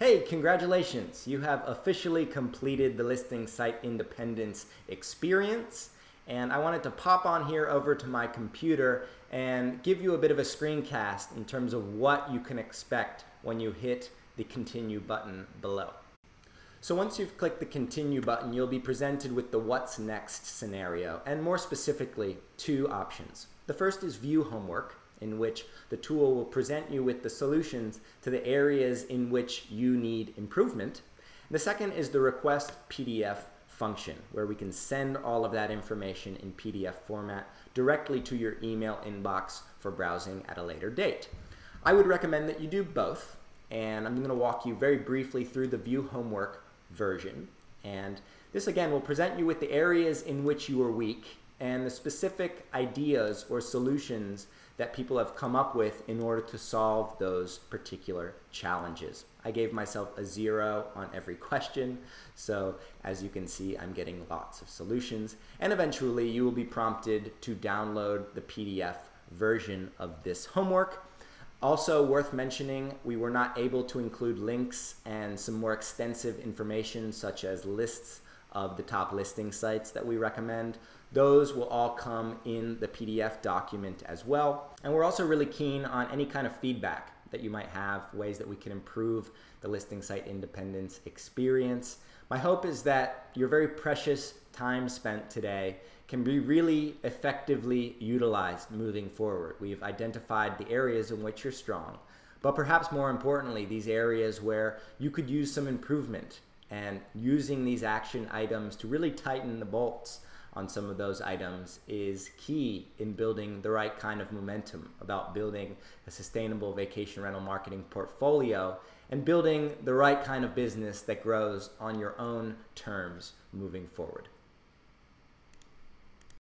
Hey, congratulations! You have officially completed the listing site independence experience. And I wanted to pop on here over to my computer and give you a bit of a screencast in terms of what you can expect when you hit the continue button below. So once you've clicked the continue button, you'll be presented with the what's next scenario, and more specifically, two options. The first is view homework, in which the tool will present you with the solutions to the areas in which you need improvement. The second is the request PDF function, where we can send all of that information in PDF format directly to your email inbox for browsing at a later date. I would recommend that you do both, and I'm going to walk you very briefly through the view homework version. And this again will present you with the areas in which you are weak and the specific ideas or solutions that people have come up with in order to solve those particular challenges. I gave myself a zero on every question, so as you can see, I'm getting lots of solutions. And eventually, you will be prompted to download the PDF version of this homework. Also worth mentioning, we were not able to include links and some more extensive information such as lists of the top listing sites that we recommend. Those will all come in the PDF document as well. And we're also really keen on any kind of feedback that you might have, ways that we can improve the listing site independence experience. My hope is that your very precious time spent today can be really effectively utilized moving forward. We've identified the areas in which you're strong, but perhaps more importantly, these areas where you could use some improvement and using these action items to really tighten the bolts on some of those items is key in building the right kind of momentum about building a sustainable vacation rental marketing portfolio and building the right kind of business that grows on your own terms moving forward.